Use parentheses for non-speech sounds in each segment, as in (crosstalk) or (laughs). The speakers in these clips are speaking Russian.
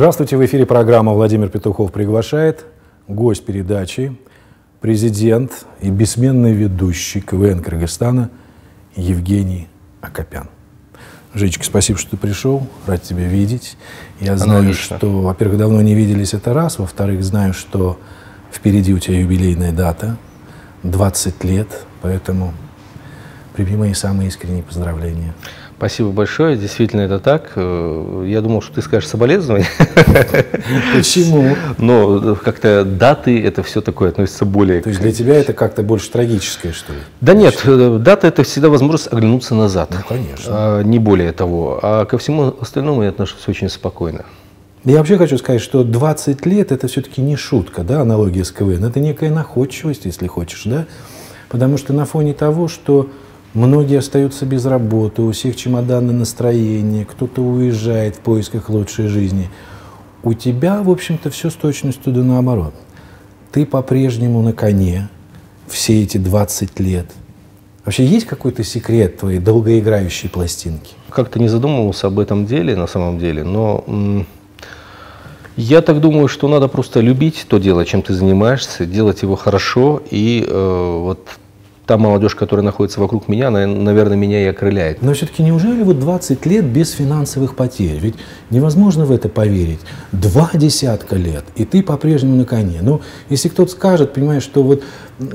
Здравствуйте, в эфире программа «Владимир Петухов приглашает». Гость передачи, президент и бессменный ведущий КВН Кыргызстана Евгений Акопян. Женечка, спасибо, что ты пришел. Рад тебя видеть. Я знаю, Аналогично. что, во-первых, давно не виделись, это раз. Во-вторых, знаю, что впереди у тебя юбилейная дата. 20 лет. Поэтому прими мои самые искренние поздравления. Спасибо большое, действительно это так. Э, я думал, что ты скажешь соболезнования. (laughs) Почему? Но как-то даты, это все такое относится более... То есть для тебя это как-то больше трагическое, что ли? Да нет, э, дата это всегда возможность оглянуться назад. Ну, конечно. А, не более того. А ко всему остальному я отношусь очень спокойно. Я вообще хочу сказать, что 20 лет это все-таки не шутка, да, аналогия с КВН. Это некая находчивость, если хочешь, да. Потому что на фоне того, что Многие остаются без работы, у всех чемоданное настроение, кто-то уезжает в поисках лучшей жизни. У тебя, в общем-то, все с точностью да наоборот. Ты по-прежнему на коне все эти 20 лет. Вообще есть какой-то секрет твоей долгоиграющей пластинки? Как-то не задумывался об этом деле на самом деле, но я так думаю, что надо просто любить то дело, чем ты занимаешься, делать его хорошо и э, вот та молодежь, которая находится вокруг меня, она, наверное, меня и окрыляет. Но все-таки неужели вот 20 лет без финансовых потерь? Ведь невозможно в это поверить. Два десятка лет, и ты по-прежнему на коне. Ну, если кто-то скажет, понимаешь, что вот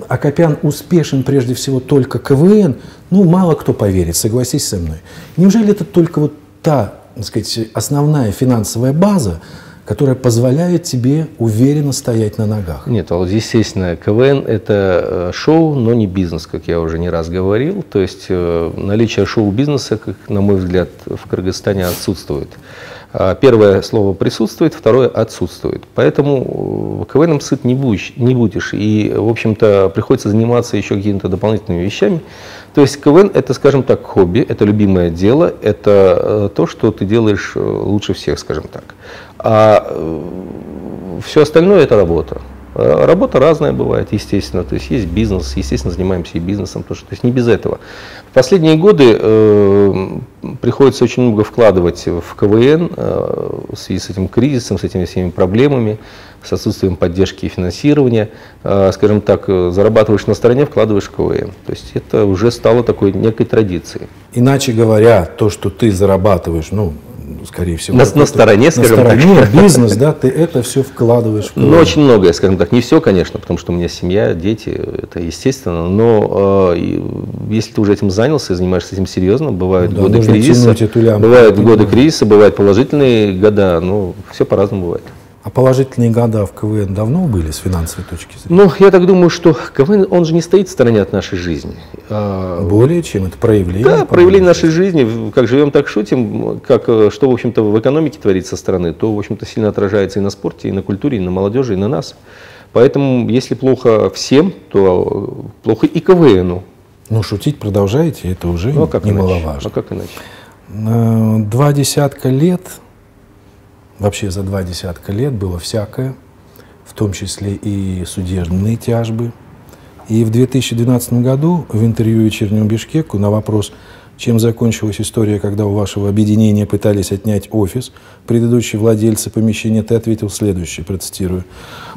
Акопян успешен прежде всего только КВН, ну, мало кто поверит, согласись со мной. Неужели это только вот та, так сказать, основная финансовая база, которая позволяет тебе уверенно стоять на ногах. Нет, а вот естественно, КВН – это э, шоу, но не бизнес, как я уже не раз говорил. То есть э, наличие шоу-бизнеса, как, на мой взгляд, в Кыргызстане отсутствует. А первое слово присутствует, второе отсутствует. Поэтому э, КВНом сыт не будешь, не будешь. И, в общем-то, приходится заниматься еще какими-то дополнительными вещами. То есть КВН – это, скажем так, хобби, это любимое дело, это то, что ты делаешь лучше всех, скажем так. А э, все остальное это работа. Э, работа разная бывает, естественно. То есть есть бизнес, естественно, занимаемся и бизнесом тоже. То есть не без этого. В последние годы э, приходится очень много вкладывать в КВН э, в связи с этим кризисом, с этими всеми проблемами, с отсутствием поддержки и финансирования. Э, скажем так, зарабатываешь на стороне, вкладываешь в КВН. То есть это уже стало такой некой традицией. Иначе говоря, то, что ты зарабатываешь, ну, скорее всего. На, на стороне, скажем на стороне, так. (laughs) бизнес, да, ты это все вкладываешь. В ну, очень многое, скажем так. Не все, конечно, потому что у меня семья, дети, это естественно. Но э, если ты уже этим занялся и занимаешься этим серьезно, бывают ну, годы кризиса. Бывают годы кризиса, бывают положительные года, ну, все по-разному бывает. А положительные года в КВН давно были с финансовой точки зрения? Ну, я так думаю, что КВН, он же не стоит в стороне от нашей жизни. А, Более чем, это проявление. Да, проявление нашей жизни. Как живем, так шутим. Как, э, что, в общем-то, в экономике творится со стороны, то, в общем-то, сильно отражается и на спорте, и на культуре, и на молодежи, и на нас. Поэтому, если плохо всем, то плохо и КВНу. Ну, шутить продолжаете, это уже ну, а как немаловажно. Иначе? А как иначе? Э, два десятка лет Вообще за два десятка лет было всякое, в том числе и судебные тяжбы. И в 2012 году в интервью вечернему Бишкеку на вопрос, чем закончилась история, когда у вашего объединения пытались отнять офис, предыдущие владельцы помещения, ты ответил следующее, процитирую.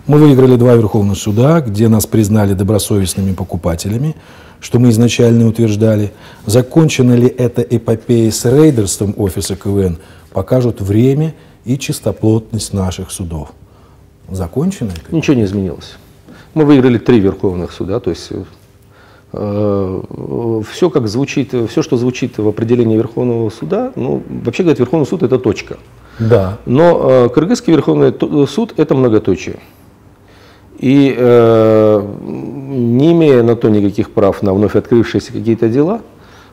«Мы выиграли два Верховных суда, где нас признали добросовестными покупателями, что мы изначально утверждали. Закончена ли эта эпопея с рейдерством офиса КВН, покажут время и чистоплотность наших судов. Закончено это? Ничего не изменилось. Мы выиграли три Верховных суда, то есть э, все, как звучит, все, что звучит в определении Верховного суда, ну, вообще говорят, Верховный суд это точка. Да. Но э, Кыргызский Верховный суд это многоточие. И э, не имея на то никаких прав на вновь открывшиеся какие-то дела,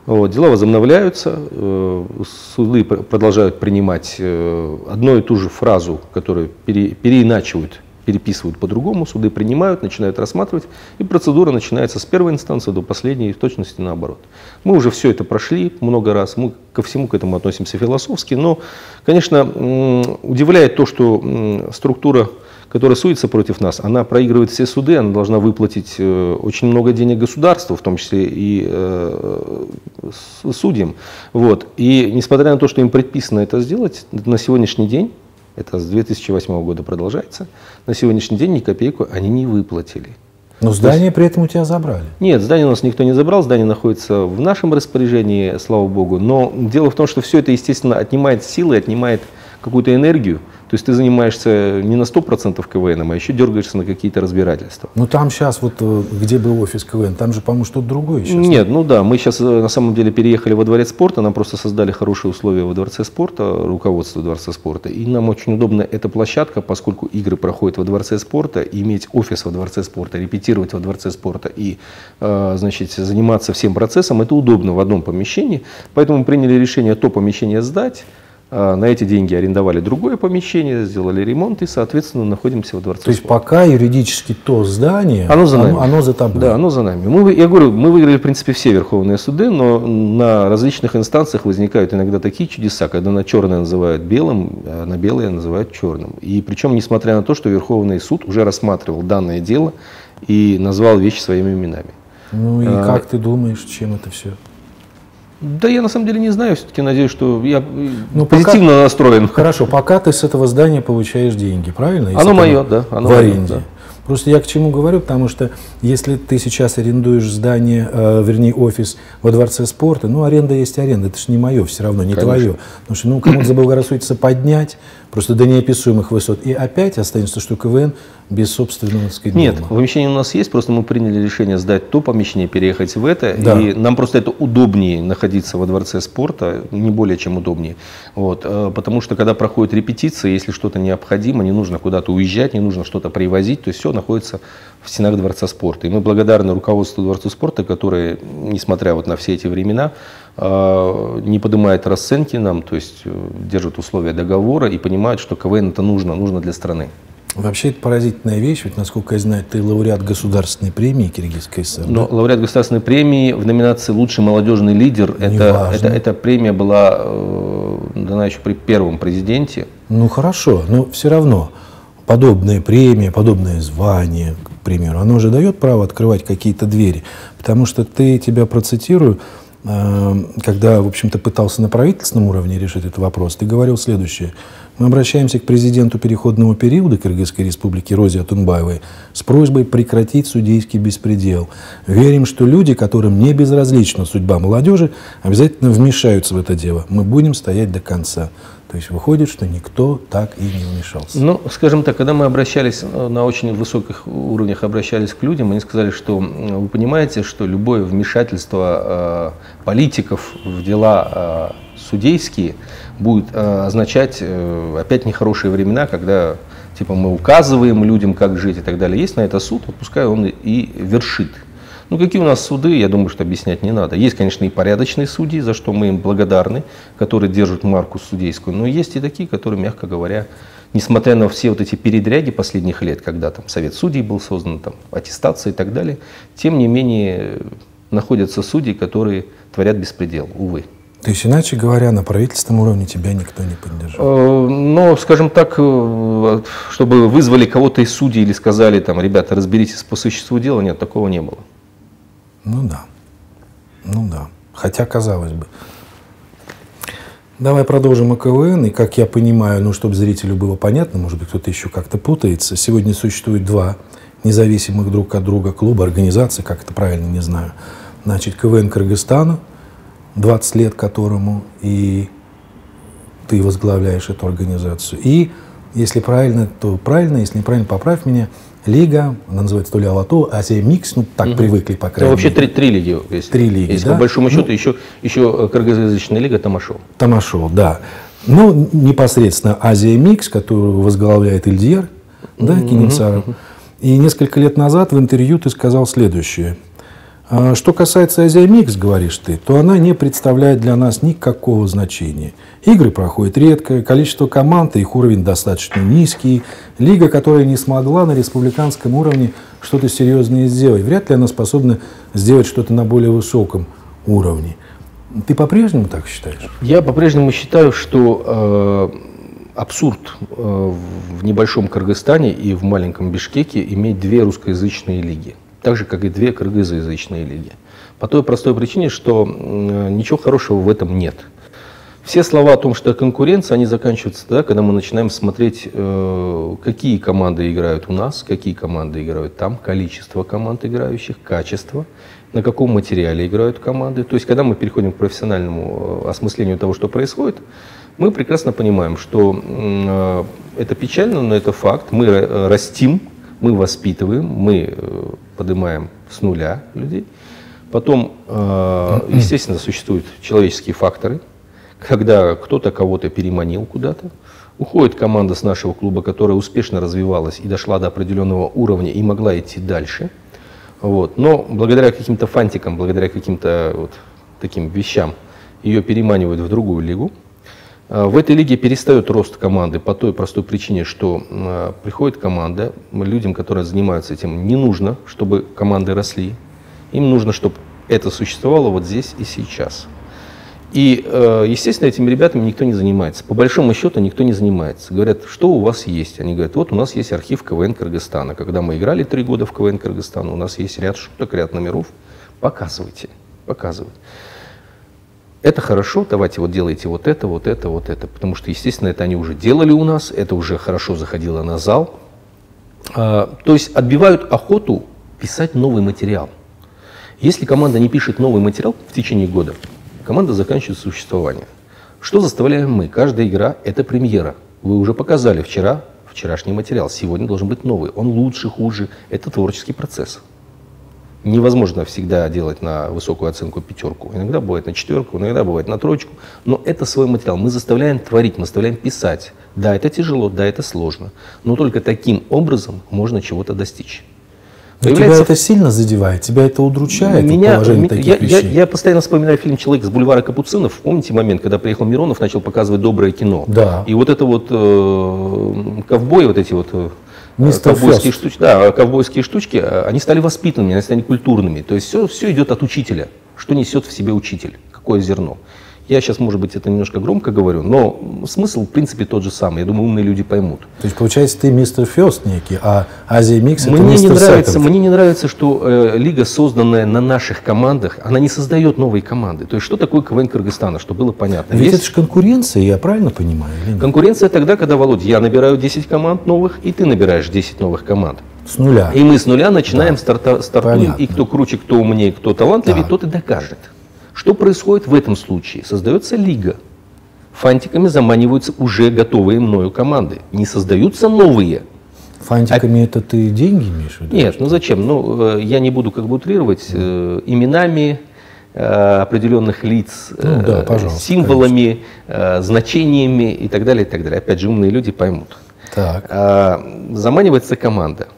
вот, дела возобновляются, э, суды продолжают принимать э, одну и ту же фразу, которую пере, переиначивают, переписывают по-другому, суды принимают, начинают рассматривать, и процедура начинается с первой инстанции до последней, в точности наоборот. Мы уже все это прошли много раз, мы ко всему к этому относимся философски, но, конечно, удивляет то, что структура которая суется против нас, она проигрывает все суды, она должна выплатить э, очень много денег государству, в том числе и э, судьям. Вот. И несмотря на то, что им предписано это сделать, на сегодняшний день Это с 2008 года продолжается. На сегодняшний день ни копейку они не выплатили. Но здание при этом у тебя забрали. Нет, здание у нас никто не забрал, здание находится в нашем распоряжении, слава богу. Но дело в том, что все это, естественно, отнимает силы, отнимает какую-то энергию. То есть ты занимаешься не на 100% КВН, а еще дергаешься на какие-то разбирательства. Ну там сейчас вот, э, где был офис КВН, там же, по-моему, что-то другое сейчас. Нет, ну да, мы сейчас э, на самом деле переехали во дворец спорта, нам просто создали хорошие условия во дворце спорта, руководство дворца спорта. И нам очень удобна эта площадка, поскольку игры проходят во дворце спорта, иметь офис во дворце спорта, репетировать во дворце спорта и, э, значит, заниматься всем процессом, это удобно в одном помещении. Поэтому мы приняли решение то помещение сдать, на эти деньги арендовали другое помещение, сделали ремонт и, соответственно, находимся во дворце. То есть пока юридически то здание, оно за нами. Оно, оно за тобой. Да, оно за нами. Мы, я говорю, мы выиграли, в принципе, все верховные суды, но на различных инстанциях возникают иногда такие чудеса, когда на черное называют белым, а на белое называют черным. И причем, несмотря на то, что Верховный суд уже рассматривал данное дело и назвал вещи своими именами. Ну и а, как ты думаешь, чем это все? Да я на самом деле не знаю, все-таки надеюсь, что я ну, позитивно пока, настроен. Хорошо, пока ты с этого здания получаешь деньги, правильно? Если оно мое, да. Оно в аренде. Мое, да. Просто я к чему говорю, потому что если ты сейчас арендуешь здание, э, вернее офис во Дворце спорта, ну аренда есть аренда, это же не мое все равно, не Конечно. твое. Потому что ну, кому-то заблагорассудится поднять просто до неописуемых высот. И опять останется, что КВН без собственного, так сказать, Нет, дома. помещение у нас есть, просто мы приняли решение сдать то помещение, переехать в это. Да. И нам просто это удобнее находиться во Дворце спорта, не более чем удобнее. Вот, э, потому что когда проходит репетиция, если что-то необходимо, не нужно куда-то уезжать, не нужно что-то привозить, то есть все находится в стенах Дворца спорта. И мы благодарны руководству Дворца спорта, которое, несмотря вот на все эти времена, не поднимает расценки нам, то есть э, держит условия договора и понимает, что КВН это нужно, нужно для страны. Вообще это поразительная вещь, ведь, насколько я знаю, ты лауреат государственной премии Киргизской ССР. Но да? лауреат государственной премии в номинации «Лучший молодежный лидер» это, это, эта премия была э, дана еще при первом президенте. Ну хорошо, но все равно подобная премия, подобное звание, к примеру, оно же дает право открывать какие-то двери. Потому что ты, тебя процитирую, когда, в общем-то, пытался на правительственном уровне решить этот вопрос, ты говорил следующее – мы обращаемся к президенту переходного периода Кыргызской республики Розе Атунбаевой с просьбой прекратить судейский беспредел. Верим, что люди, которым не безразлична судьба молодежи, обязательно вмешаются в это дело. Мы будем стоять до конца. То есть выходит, что никто так и не вмешался. Ну, скажем так, когда мы обращались э, на очень высоких уровнях, обращались к людям, они сказали, что вы понимаете, что любое вмешательство э, политиков в дела э, судейские будет э, означать э, опять нехорошие времена, когда типа мы указываем людям, как жить и так далее. Есть на это суд, вот пускай он и вершит. Ну, какие у нас суды, я думаю, что объяснять не надо. Есть, конечно, и порядочные судьи, за что мы им благодарны, которые держат марку судейскую, но есть и такие, которые, мягко говоря, несмотря на все вот эти передряги последних лет, когда там Совет судей был создан, там аттестация и так далее, тем не менее находятся судьи, которые творят беспредел, увы. То есть, иначе говоря, на правительственном уровне тебя никто не поддержал? Э, ну, скажем так, э, чтобы вызвали кого-то из судей или сказали, там, ребята, разберитесь по существу дела, нет, такого не было. Ну да, ну да. Хотя, казалось бы. Давай продолжим о КВН. И, как я понимаю, ну, чтобы зрителю было понятно, может быть, кто-то еще как-то путается, сегодня существует два независимых друг от друга клуба, организации, как это правильно, не знаю. Значит, КВН Кыргызстана – 20 лет которому, и ты возглавляешь эту организацию. И, если правильно, то правильно, если неправильно, поправь меня, лига, она называется то ли Ала-Тоо, Азия Микс, ну так угу. привыкли, по крайней мере. вообще три, три лиги есть. Три лиги, есть, да? По большому счету, ну, еще, еще кыргызоязычная лига Тамашоу. Тамашоу, да. Ну, непосредственно Азия Микс, которую возглавляет Эльдияр, да, Кененсаров. И несколько лет назад в интервью ты сказал следующее. А что касается Азиамикс, говоришь ты, то она не представляет для нас никакого значения. Игры проходят редко, количество команд и их уровень достаточно низкий. Лига, которая не смогла на республиканском уровне что-то серьезное сделать, вряд ли она способна сделать что-то на более высоком уровне. Ты по-прежнему так считаешь? Я по-прежнему считаю, что э, абсурд э, в небольшом Кыргызстане и в маленьком Бишкеке иметь две русскоязычные лиги так же, как и две кыргызоязычные лиги. По той простой причине, что ничего хорошего в этом нет. Все слова о том, что конкуренция, они заканчиваются тогда, когда мы начинаем смотреть, э, какие команды играют у нас, какие команды играют там, количество команд играющих, качество, на каком материале играют команды. То есть, когда мы переходим к профессиональному э, осмыслению того, что происходит, мы прекрасно понимаем, что э, это печально, но это факт. Мы растим, мы воспитываем, мы поднимаем с нуля людей. Потом, естественно, существуют человеческие факторы – когда кто-то кого-то переманил куда-то, уходит команда с нашего клуба, которая успешно развивалась и дошла до определенного уровня и могла идти дальше. Вот. Но благодаря каким-то фантикам, благодаря каким-то вот таким вещам ее переманивают в другую лигу. А, в этой лиге перестает рост команды по той простой причине, что а, приходит команда, людям, которые занимаются этим, не нужно, чтобы команды росли. Им нужно, чтобы это существовало вот здесь и сейчас. И, э, естественно, этими ребятами никто не занимается. По большому счету никто не занимается. Говорят, что у вас есть? Они говорят, вот у нас есть архив КВН Кыргызстана. Когда мы играли три года в КВН Кыргызстана, у нас есть ряд шуток, ряд номеров. Показывайте, показывайте. Это хорошо, давайте вот делайте вот это, вот это, вот это. Потому что, естественно, это они уже делали у нас, это уже хорошо заходило на зал. А, то есть отбивают охоту писать новый материал. Если команда не пишет новый материал в течение года, команда заканчивает существование. Что заставляем мы? Каждая игра – это премьера. Вы уже показали вчера вчерашний материал. Сегодня должен быть новый. Он лучше, хуже. Это творческий процесс. Невозможно всегда делать на высокую оценку пятерку. Иногда бывает на четверку, иногда бывает на троечку. Но это свой материал. Мы заставляем творить, мы заставляем писать. Да, это тяжело, да, это сложно. Но только таким образом можно чего-то достичь. Но Появляется... Тебя это сильно задевает, тебя это удручает, меня, положение таких я, вещей? Я, я постоянно вспоминаю фильм «Человек с бульвара Капуцинов». Помните момент, когда приехал Миронов, начал показывать доброе кино? Да. И вот это вот э, ковбои, вот эти вот э, Мистер ковбойские штучки, да, ковбойские штучки, э, они стали воспитанными, они стали культурными. То есть все, все идет от учителя. Что несет в себе учитель? Какое зерно? Я сейчас, может быть, это немножко громко говорю, но смысл, в принципе, тот же самый. Я думаю, умные люди поймут. То есть, получается, ты мистер Фест некий, а Азия Микс это мне мистер не нравится, Мне не нравится, что э, лига, созданная на наших командах, она не создает новые команды. То есть, что такое КВН Кыргызстана, чтобы было понятно. Ведь Есть... это же конкуренция, я правильно понимаю? Конкуренция тогда, когда, Володь, я набираю 10 команд новых, и ты набираешь 10 новых команд. С нуля. И мы с нуля начинаем да. старта, стартуем, Понятно. и кто круче, кто умнее, кто талантливее, да. тот и докажет. Что происходит в этом случае? Создается лига. Фантиками заманиваются уже готовые мною команды. Не создаются новые. Фантиками а... это ты деньги имеешь в виду? Нет, ну зачем? Ну, э, я не буду как бы утрировать э, именами э, определенных лиц, ну, да, э, символами, э, значениями и так далее, и так далее. Опять же, умные люди поймут. Так. Э, заманивается команда.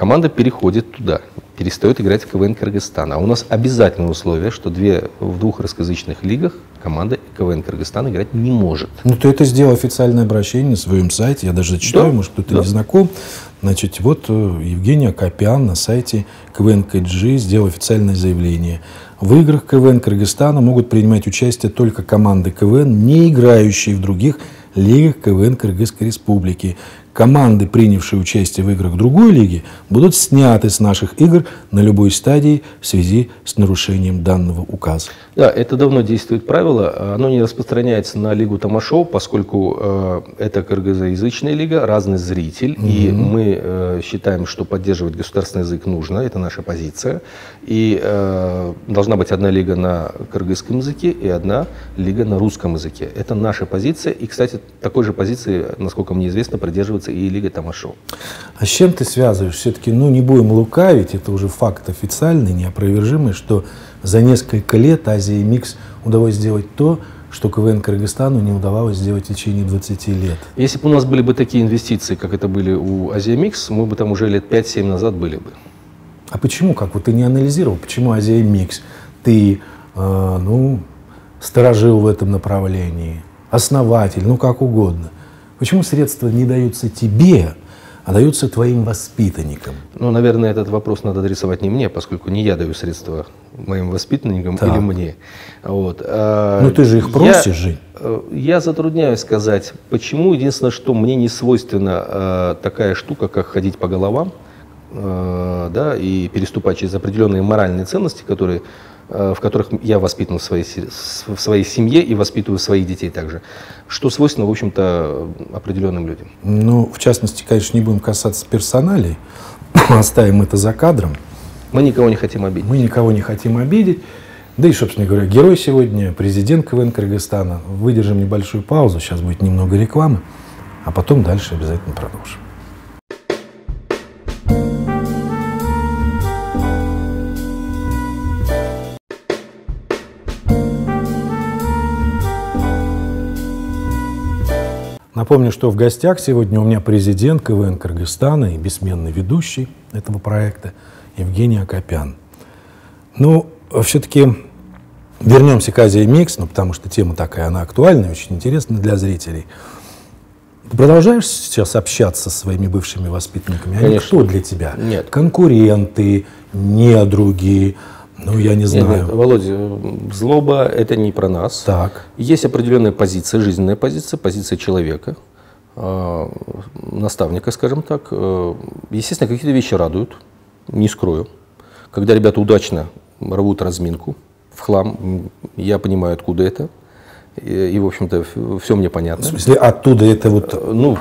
Команда переходит туда перестает играть в КВН Кыргызстана. А у нас обязательное условие, что две, в двух русскоязычных лигах команда КВН Кыргызстана играть не может. Ну, ты это сделал официальное обращение на своем сайте. Я даже читаю, да, может, кто-то да. не знаком. Значит, вот э, Евгений Акопян на сайте КВН КГ сделал официальное заявление. В играх КВН Кыргызстана могут принимать участие только команды КВН, не играющие в других лигах КВН Кыргызской Республики команды, принявшие участие в играх другой лиги, будут сняты с наших игр на любой стадии в связи с нарушением данного указа. Да, это давно действует правило. Оно не распространяется на лигу Тамашов, поскольку э, это кыргызоязычная лига, разный зритель, mm и мы э, считаем, что поддерживать государственный язык нужно, это наша позиция. И э, должна быть одна лига на кыргызском языке и одна лига на русском языке. Это наша позиция. И, кстати, такой же позиции, насколько мне известно, придерживается и лига Тамашоу. А с чем ты связываешь? Все-таки, ну, не будем лукавить, это уже факт официальный, неопровержимый, что за несколько лет Азии Микс удалось сделать то, что КВН Кыргызстану не удавалось сделать в течение 20 лет. Если бы у нас были бы такие инвестиции, как это были у Азия Микс, мы бы там уже лет 5-7 назад были бы. А почему? Как вот ты не анализировал, почему Азия Микс? Ты, э, ну, сторожил в этом направлении, основатель, ну как угодно. Почему средства не даются тебе, а даются твоим воспитанникам? Ну, наверное, этот вопрос надо адресовать не мне, поскольку не я даю средства моим воспитанникам так. или мне. Вот. А, ну, ты же их просишь, я, Жень. Э, я затрудняюсь сказать, почему. Единственное, что мне не свойственна э, такая штука, как ходить по головам, э, да, и переступать через определенные моральные ценности, которые в которых я воспитан в своей, в своей семье и воспитываю своих детей также, что свойственно, в общем-то, определенным людям. Ну, в частности, конечно, не будем касаться персоналей, (coughs) оставим это за кадром. Мы никого не хотим обидеть. Мы никого не хотим обидеть. Да и, собственно говоря, герой сегодня, президент КВН Кыргызстана. Выдержим небольшую паузу, сейчас будет немного рекламы, а потом дальше обязательно продолжим. Напомню, что в гостях сегодня у меня президент КВН Кыргызстана и бессменный ведущий этого проекта Евгений Акопян. Ну, все-таки вернемся к Азии Микс, ну, потому что тема такая, она актуальная, очень интересная для зрителей. Ты продолжаешь сейчас общаться со своими бывшими воспитанниками? Они Конечно. кто для тебя? Нет. Конкуренты, недруги, ну, я не знаю. Нет, нет, Володя, злоба – это не про нас. Так. Есть определенная позиция, жизненная позиция, позиция человека, э, наставника, скажем так. Э, естественно, какие-то вещи радуют, не скрою. Когда ребята удачно рвут разминку в хлам, я понимаю, откуда это. И, и в общем-то, все мне понятно. В смысле, оттуда это вот Э, Ну,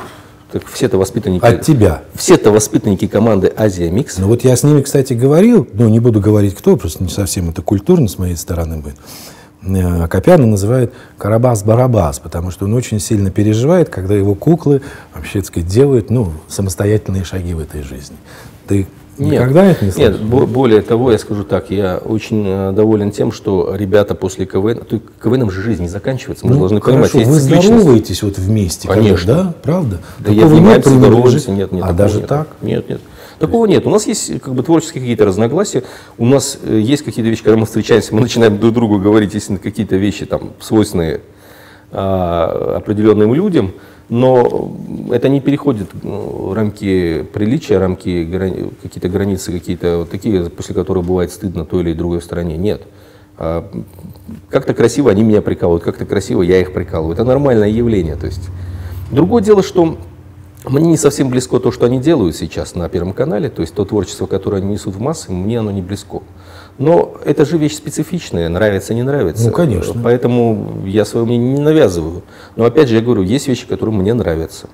так все-то воспитанники... от тебя. Все-то воспитанники команды «Азия Микс». Ну вот я с ними, кстати, говорил, ну не буду говорить кто, просто не совсем это культурно с моей стороны будет. Э, Акопяна называют Карабас-Барабас, потому что он очень сильно переживает, когда его куклы вообще, так сказать, делают ну, самостоятельные шаги в этой жизни. Ты никогда это не слышал? Нет, бо- более того, я скажу так, я очень э, доволен тем, что ребята после КВН, то КВНом же жизнь не заканчивается, мы Ну, должны хорошо, понимать, вы есть цикличность. здороваетесь вот вместе, когда- Конечно. да, правда? Да я Такого занимаюсь, нет здороваемся, нет, нет. А даже нет. так? Нет, нет. Такого нет. У нас есть как бы творческие какие-то разногласия. У нас э, есть какие-то вещи, когда мы встречаемся, мы начинаем друг другу говорить, если какие-то вещи там свойственные а, определенным людям, но это не переходит ну, рамки приличия, рамки грани- какие-то границы какие-то вот такие, после которых бывает стыдно той или другой стороне. Нет. А, Как-то красиво они меня прикалывают, как-то красиво я их прикалываю. Это нормальное явление. То есть. Другое дело, что мне не совсем близко то, что они делают сейчас на Первом канале, то есть то творчество, которое они несут в массы, мне оно не близко. Но это же вещь специфичная, нравится, не нравится. Ну, конечно. Поэтому я свое мнение не навязываю. Но опять же, я говорю, есть вещи, которые мне нравятся.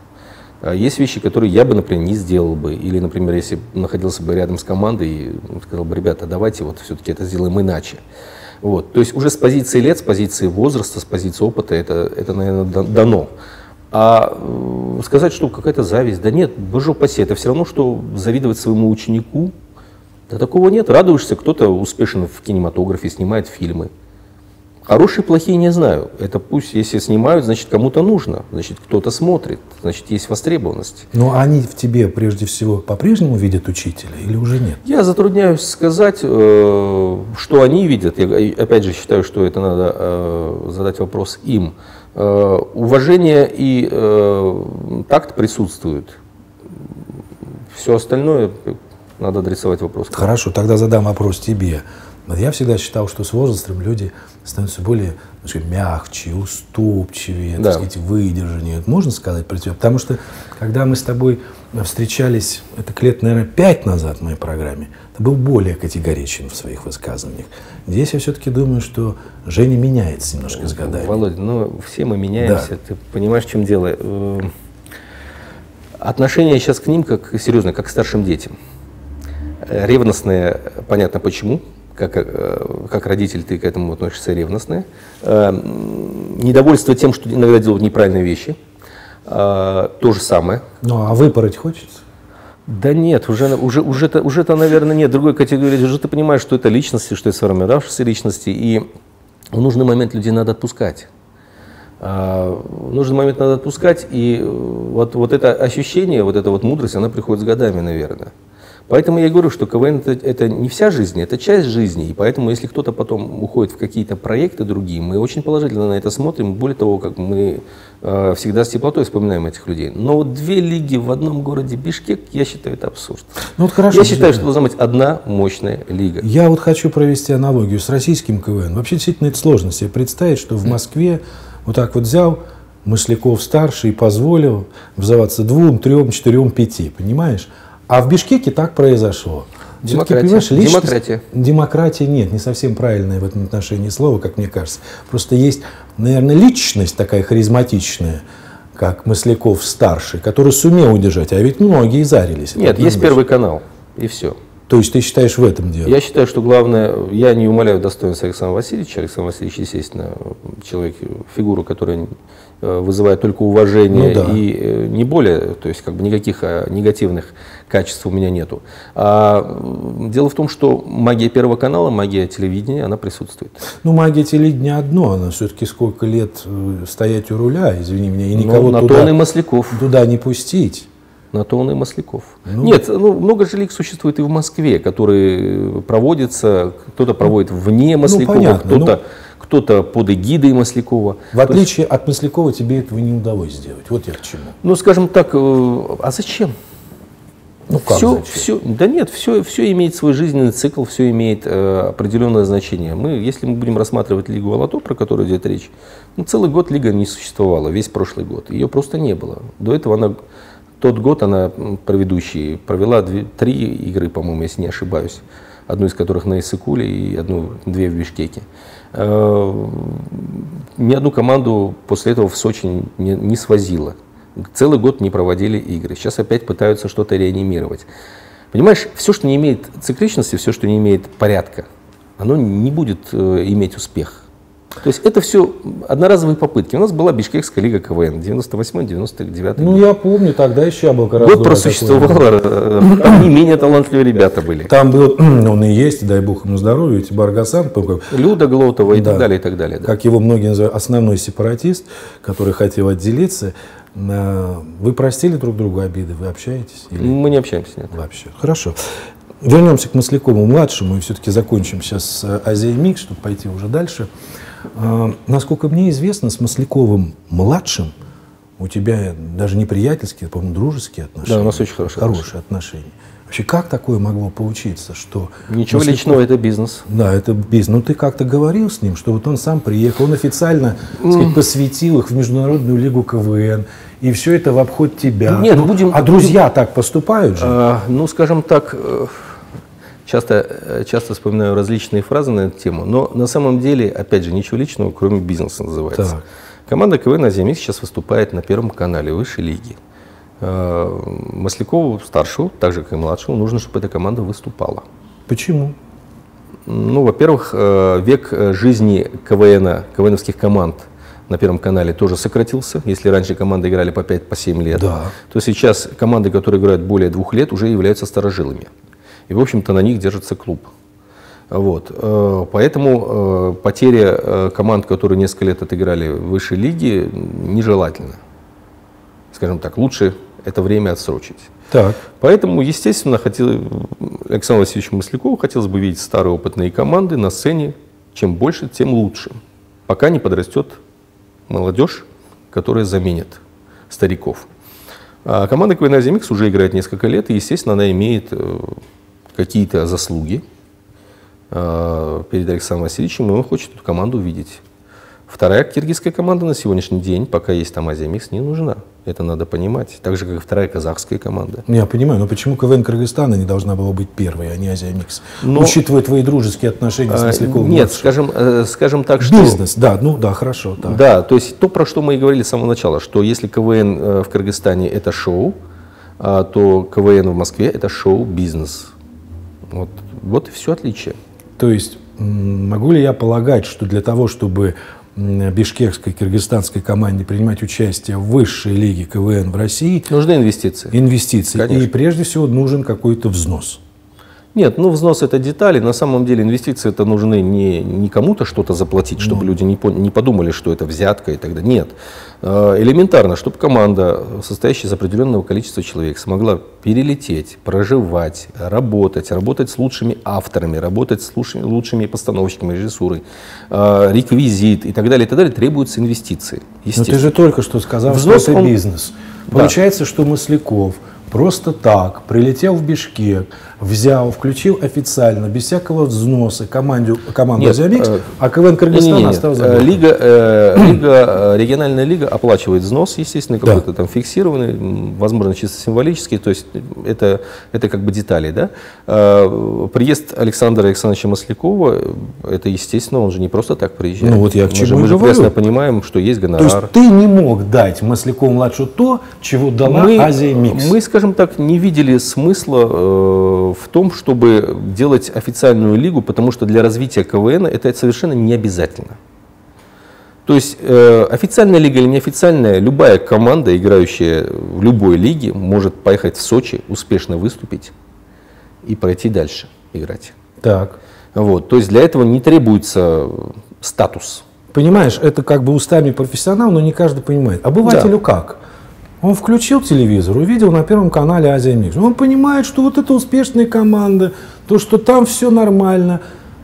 А Есть вещи, которые я бы, например, не сделал бы. Или, например, если находился бы рядом с командой и сказал бы, ребята, давайте вот все-таки это сделаем иначе. Вот. То есть уже с позиции лет, с позиции возраста, с позиции опыта это, это наверное, да- дано. А э, сказать, что какая-то зависть, да нет, боже упаси, это все равно, что завидовать своему ученику. Да такого нет. Радуешься, кто-то успешен в кинематографе, снимает фильмы. Хорошие, плохие не знаю. Это пусть, если снимают, значит кому-то нужно, значит кто-то смотрит, значит есть востребованность. Но они в тебе прежде всего по-прежнему видят учителя или уже нет? Я затрудняюсь сказать, э, что они видят. Я опять же считаю, что это надо э, задать вопрос им. Э, Уважение и э, такт присутствуют. Все остальное э, надо адресовать вопрос. Хорошо, тогда задам вопрос тебе. Я всегда считал, что с возрастом люди становятся более сказать, мягче, уступчивее, Да. так сказать, выдержаннее. Можно сказать про тебя? Потому что, когда мы с тобой встречались, это лет, наверное, пять назад в моей программе, ты был более категоричен в своих высказываниях. Здесь я все-таки думаю, что Женя меняется немножко с годами. Володя, ну все мы меняемся, ты понимаешь, в чем дело. Э, Отношение сейчас к ним как серьезно, как к старшим детям. Э, Ревностные, понятно почему, как, э, как родитель ты к этому относишься ревностные. Э, Недовольство тем, что иногда делают неправильные вещи. Э, То же самое. Ну, а выпороть хочется? Да нет, уже, уже, уже, -то, уже -то, наверное, нет другой категории. Уже ты понимаешь, что это личности, что это сформировавшиеся личности, и в нужный момент людей надо отпускать. В нужный момент надо отпускать, и вот, вот это ощущение, вот эта вот мудрость, она приходит с годами, наверное. Поэтому я говорю, что КВН это, это не вся жизнь, это часть жизни. И поэтому, если кто-то потом уходит в какие-то проекты другие, мы очень положительно на это смотрим. Более того, как мы э, всегда с теплотой вспоминаем этих людей. Но вот две лиги в одном городе Бишкек, я считаю, это абсурд. Ну, вот хорошо. я считаю, что должна быть одна мощная лига. Я вот хочу провести аналогию с российским КВН. Вообще, действительно, это сложно себе представить, что в Москве вот так вот взял Масляков старший и позволил взываться двум, трем, четырем, пяти, понимаешь? А в Бишкеке так произошло. Демократия. личность- Демократия. Демократия нет, не совсем правильное в этом отношении слово, как мне кажется. Просто есть, наверное, личность такая харизматичная, как Масляков старший, который сумел удержать, а ведь многие зарились. Нет, есть. Первый канал, и все. То есть ты считаешь в этом дело? Я считаю, что главное, я не умоляю достоинства Александра Васильевича. Александр Васильевич, естественно, человек, фигура, которая э, вызывает только уважение Ну да. и э, не более, то есть как бы никаких э, негативных качеств у меня нету. А дело в том, что магия Первого канала, магия телевидения, она присутствует. Ну, магия телевидения одно, она все-таки сколько лет э, стоять у руля, извини меня, и Ну, никого на то туда, и Масляков. туда не пустить. На то он и Масляков. Нет, ну, много же лиг существует и в Москве, которые проводятся, кто-то проводит вне Маслякова, понятно, кто-то, кто-то под эгидой Маслякова. В отличие от Маслякова тебе этого не удалось сделать. Вот я к чему. Ну, скажем так, э, а зачем? Ну, как все, все, да нет, все, все имеет свой жизненный цикл, все имеет э, определенное значение. Мы, если мы будем рассматривать Лигу Алато, про которую идет речь, ну, целый год Лига не существовала, весь прошлый год. Ее просто не было. До этого она, тот год она, предыдущий, провела две, три игры, по-моему, если не ошибаюсь. Одну из которых на Иссыкуле и одну, две в Бишкеке. Э, ни одну команду после этого в Сочи не, не свозила. Целый год не проводили игры. Сейчас опять пытаются что-то реанимировать. Понимаешь, все, что не имеет цикличности, все, что не имеет порядка, оно не будет э, иметь успех. То есть это все одноразовые попытки. У нас была Бишкекская лига КВН 98-99 Ну, я помню, тогда еще был гораздо Год просуществовала, э, там не менее талантливые ребята были. Там был, (clears throat) он и есть, дай бог ему здоровья, эти Баргасан, Люда Глотова и Да. так далее, и так далее. да. как его многие называют, основной сепаратист, который хотел отделиться. На- Вы простили друг другу обиды, вы общаетесь? Или Мы не общаемся, нет. вообще? Хорошо. Вернемся к Маслякову младшему и все-таки закончим сейчас с Азией Микс, чтобы пойти уже дальше. А, Насколько мне известно, с Масляковым младшим у тебя даже не приятельские, а, по-моему, дружеские отношения. Да, у нас очень хорошие Хорошие отношения. Вообще, как такое могло получиться, что... Ничего Масляков- личного, это бизнес. Да, это бизнес. Ну, ты как-то говорил с ним, что вот он сам приехал, он официально, так сказать, посвятил их в Международную лигу КВН, и все это в обход тебя. Нет, Ну, будем- А друзья так поступают же? А, ну, скажем так, э, часто, э, часто вспоминаю различные фразы на эту тему, но на самом деле, опять же, ничего личного, кроме бизнеса называется. Так. Команда КВН «Азиамикс» сейчас выступает на Первом канале высшей лиги. Э, Маслякову старшему, так же как и младшему, нужно, чтобы эта команда выступала. Почему? Ну, во-первых, э, век жизни КВН, КВНовских команд на Первом канале тоже сократился. Если раньше команды играли по 5-7 лет, Да. то сейчас команды, которые играют более двух лет, уже являются старожилами. И, в общем-то, на них держится клуб. Вот. э, Поэтому э, потеря э, команд, которые несколько лет отыграли в высшей лиге, нежелательна. Скажем так, лучше это время отсрочить. Так. Поэтому, естественно, хотел, Александру Васильевичу Маслякову хотелось бы видеть старые опытные команды на сцене. Чем больше, тем лучше. Пока не подрастет молодежь, которая заменит стариков. А команда КВН «Азия Микс» уже играет несколько лет, и, естественно, она имеет какие-то заслуги э, перед Александром Васильевичем, и он хочет эту команду увидеть. Вторая киргизская команда на сегодняшний день, пока есть там Азия Микс, не нужна. Это надо понимать. Так же, как и вторая казахская команда. Я понимаю, но почему КВН Кыргызстана не должна была быть первой, а не Азия Микс? Но- Учитывая твои дружеские отношения с А, Масляковым. Нет, младшим. скажем, э, скажем так, что... Бизнес, да, ну да, хорошо. Так. Да, то есть то, про что мы и говорили с самого начала, что если КВН э, в Кыргызстане это шоу, а, то КВН в Москве это шоу-бизнес. Вот, вот и все отличие. То есть могу ли я полагать, что для того, чтобы бишкекской киргизстанской команде принимать участие в высшей лиге КВН в России, Нужны инвестиции. инвестиции, Конечно. и прежде всего нужен какой-то взнос? Нет, ну взнос это детали. На самом деле инвестиции это нужны не, не кому-то что-то заплатить, чтобы люди не, пон- не подумали, что это взятка и так далее. Нет. Э, Элементарно, чтобы команда, состоящая из определенного количества человек, смогла перелететь, проживать, работать, работать с лучшими авторами, работать с лучшими, лучшими постановщиками, режиссурой, э, реквизит и так далее, и так далее, требуются инвестиции. Но ты же только что сказал, Взнос, что это он- бизнес. Да. Получается, что Масляков просто так прилетел в Бишкек, взял, включил официально, без всякого взноса команду, команду Нет, Азиамикс, э, а КВН Кыргызстана остался э, за бортом. Лига, э, лига, э, региональная лига оплачивает взнос, естественно, Да. какой-то там фиксированный, возможно, чисто символический, то есть это, это как бы детали, да. Э, Приезд Александра Александровича Маслякова, это естественно, он же не просто так приезжает. Ну вот я к мы чему же, и мы же прекрасно понимаем, что есть То гонорар. есть ты не мог дать Маслякову-младшему то, чего дала мы, Азия Микс. мы, скажем так, не видели смысла э, в том, чтобы делать официальную лигу, потому что для развития КВН это совершенно не обязательно. То есть э, официальная лига или неофициальная, любая команда, играющая в любой лиге, может поехать в Сочи, успешно выступить и пройти дальше играть. Так. Вот. То есть для этого не требуется статус. Понимаешь, это как бы устами профессионал, но не каждый понимает. Обывателю как? Он включил телевизор, увидел на первом канале Азия Микс. Он понимает, что вот это успешная команда, то, что там все нормально.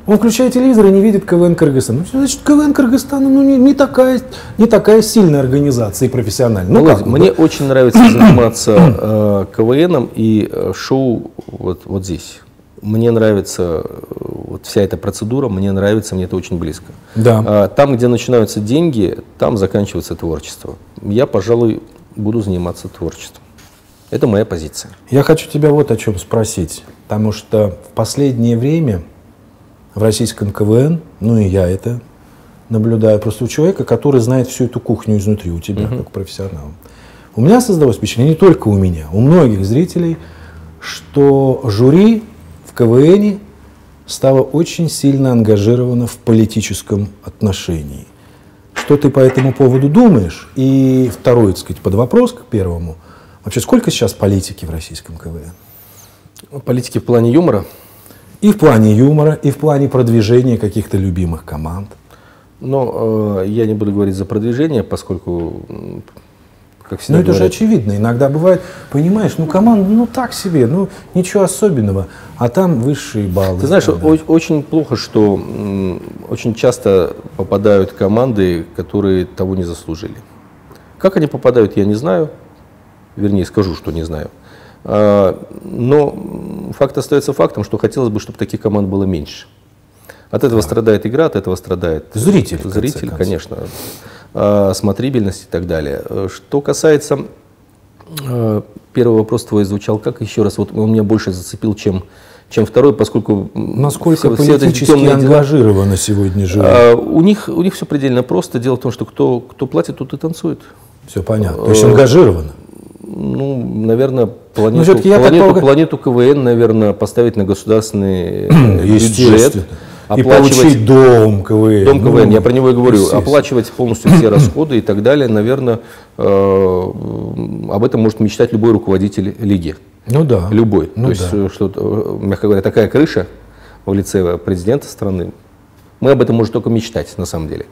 Он включает телевизор и не видит КВН Кыргызстана. Ну, Значит, КВН Кыргызстана ну, не, не, такая, не такая сильная организация и профессиональная. Ну, Володь, как? мне очень нравится заниматься э, КВНом и э, шоу вот, вот здесь. Мне нравится э, вот вся эта процедура, мне нравится, мне это очень близко. Да. А, Там, где начинаются деньги, там заканчивается творчество. Я, пожалуй, буду заниматься творчеством. Это моя позиция. Я хочу тебя вот о чем спросить. Потому что в последнее время в российском КВН, ну и я это наблюдаю, просто у человека, который знает всю эту кухню изнутри, у тебя, как профессионала. У меня создалось впечатление, не только у меня, у многих зрителей, что жюри в КВН стало очень сильно ангажировано в политическом отношении. Что ты по этому поводу думаешь? И второй, так сказать, под вопрос к первому. Вообще, сколько сейчас политики в российском КВН? Политики в плане юмора. И в плане юмора, и в плане продвижения каких-то любимых команд. Но э, я не буду говорить за продвижение, поскольку, как всегда Ну это же очевидно. Иногда бывает, понимаешь, ну команда, ну так себе, ну ничего особенного, а там высшие баллы. Ты знаешь, Да, очень плохо, что очень часто попадают команды, которые того не заслужили. Как они попадают, я не знаю. Вернее, скажу, что не знаю. А, Но факт остается фактом, что хотелось бы, чтобы таких команд было меньше. От этого страдает игра, от этого страдает Зритель, зритель, конечно, А, смотрибельность и так далее. Что касается э, первый вопрос твой звучал как еще раз, вот он меня больше зацепил, чем чем второй, поскольку Насколько все- все эти политически дела- ангажировано сегодня жюри? а, у них у них все предельно просто. Дело в том, что кто кто платит, тот и танцует. Все понятно. То э, есть ангажировано. Ну, наверное, планету, я планету, планету КВН, наверное, поставить на государственный (clears throat) бюджет, Естественно. И оплачивать получить дом КВН. Дом КВН, Ну, я про него и говорю, оплачивать полностью все расходы и так далее, наверное, э, об этом может мечтать любой руководитель лиги. Ну да. Любой. Ну То есть, да. э, что, э, мягко говоря, такая крыша в лице президента страны, мы об этом можем только мечтать, на самом деле.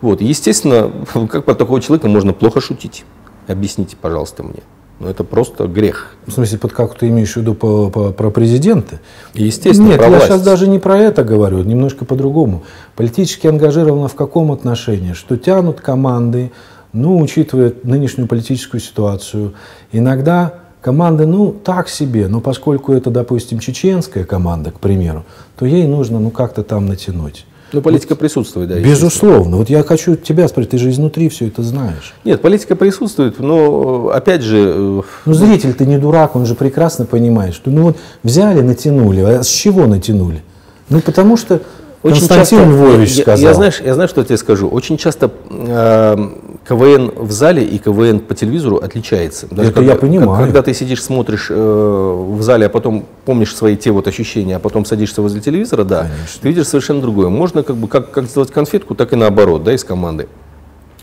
Вот. Естественно, (laughs) как про такого человека можно плохо шутить? Объясните, пожалуйста, мне. Ну, это просто грех. В смысле, под как ты имеешь в виду по- по- про президента? Естественно, Нет, про я власть. сейчас даже не про это говорю, немножко по-другому. Политически ангажировано в каком отношении? Что тянут команды, ну, учитывая нынешнюю политическую ситуацию, иногда команды, ну, так себе, но поскольку это, допустим, чеченская команда, к примеру, то ей нужно, ну, как-то там натянуть. Ну, политика присутствует, да. Безусловно. Вот я хочу тебя спросить, ты же изнутри все это знаешь. Нет, политика присутствует, но, э, опять же, э, Ну, зритель-то не дурак, он же прекрасно понимает, что ну вот взяли, натянули, а с чего натянули? Ну, потому что Константин часто- Львович я, сказал. Я, знаешь, я знаю, что я тебе скажу. Очень часто э, КВН в зале и КВН по телевизору отличается. Это когда, я понимаю. когда ты сидишь, смотришь э, в зале, а потом помнишь свои те вот ощущения, а потом садишься возле телевизора, да, Конечно. ты видишь совершенно другое. Можно как бы как, как сделать конфетку, так и наоборот, да, из команды.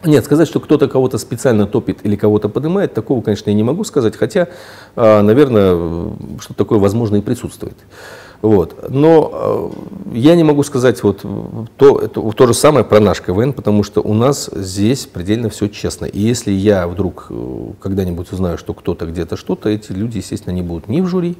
Нет, сказать, что кто-то кого-то специально топит или кого-то поднимает, такого, конечно, я не могу сказать, хотя, а, наверное, что такое возможно и присутствует. Вот. Но э, я не могу сказать вот то, это, то же самое про наш КВН, потому что у нас здесь предельно все честно. И если я вдруг э, когда-нибудь узнаю, что кто-то где-то что-то, эти люди, естественно, не будут ни в жюри,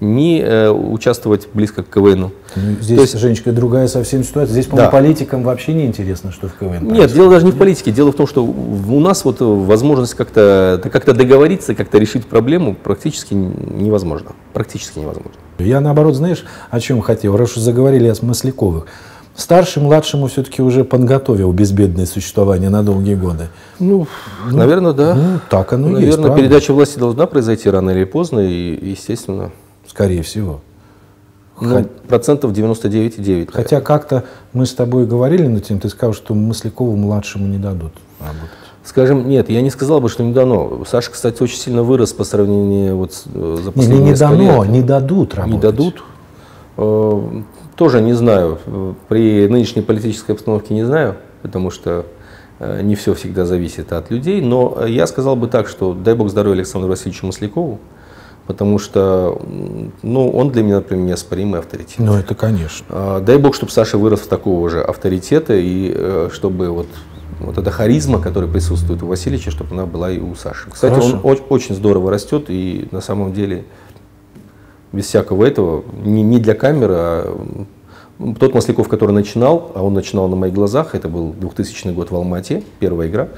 ни э, участвовать близко к КВНу. Ну, здесь, То есть- Женечка, другая совсем ситуация. Здесь, по-моему, Да. политикам вообще не интересно, что в КВН. Нет, дело даже не в политике. Дело в том, что у нас вот возможность как-то как-то договориться, как-то решить проблему практически невозможно. Практически невозможно. Я, наоборот, знаешь, о чем хотел? Раз уж заговорили о Масляковых. Старший, младшему все-таки уже подготовил безбедное существование на долгие годы. Ну, наверное, да. Ну, так оно и есть, Наверное, правда? передача власти должна произойти рано или поздно, и, естественно, Скорее всего. ну, процентов 99,9. Хотя как-то мы с тобой говорили на тем, ты сказал, что Маслякову младшему не дадут работать. Скажем, нет, я не сказал бы, что не дано. Саша, кстати, очень сильно вырос по сравнению вот с, э, за Не, не, последние не несколько дано, лет. не дадут работать. Не дадут. Э, Тоже не знаю. При нынешней политической обстановке не знаю, потому что э, не все всегда зависит от людей. Но я сказал бы так, что дай бог здоровья Александру Васильевичу Маслякову, потому что ну, он для меня, например, неоспоримый авторитет. Ну, это конечно. А, Дай бог, чтобы Саша вырос в такого же авторитета, и э, чтобы вот, вот эта харизма, которая присутствует у Васильевича, чтобы она была и у Саши. Кстати, Хорошо. он оч- очень здорово растет, и на самом деле без всякого этого, не, не для камеры, а тот Масляков, который начинал, а он начинал на моих глазах, это был 2000 год в Алмате, первая игра,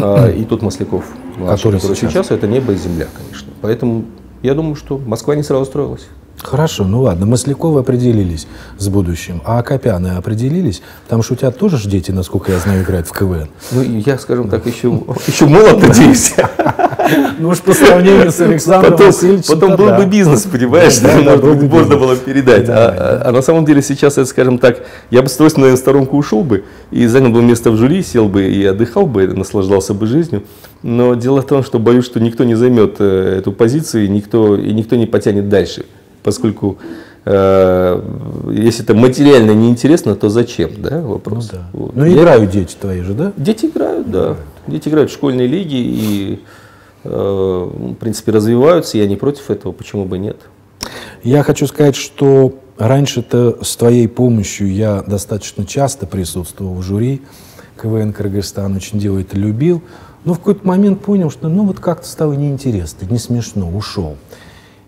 а, и тот Масляков, Который который, сейчас. сейчас, это небо и земля, конечно. Поэтому я думаю, что Москва не сразу строилась. Хорошо, ну ладно, Масляковы определились с будущим, а Акопяны определились, потому что у тебя тоже ж дети, насколько я знаю, играют в КВН. Ну, я, скажем так, еще, (laughs) еще молод, надеюсь. Ну уж по сравнению с Александром Потом, Васильевичем, потом был бы бизнес, понимаешь, Да, да, может быть, бы можно было передать. Да, а, а- а на самом деле сейчас, это, скажем так, я бы с удовольствием, наверное, в сторонку ушел бы и занял бы место в жюри, сел бы и отдыхал бы, наслаждался бы жизнью. Но дело в том, что боюсь, что никто не займет э, эту позицию, и никто, и никто не потянет дальше. Поскольку э, если это материально неинтересно, то зачем, да, Ну, вопрос. да. Вот. ну играют дети твои же, да? Дети играют, да. Дети играют в школьной лиге и, э, в принципе, развиваются. Я не против этого, почему бы нет. Я хочу сказать, что раньше-то с твоей помощью я достаточно часто присутствовал в жюри. КВН Кыргызстан очень дело это любил. Но в какой-то момент понял, что ну вот как-то стало неинтересно, не смешно, ушел.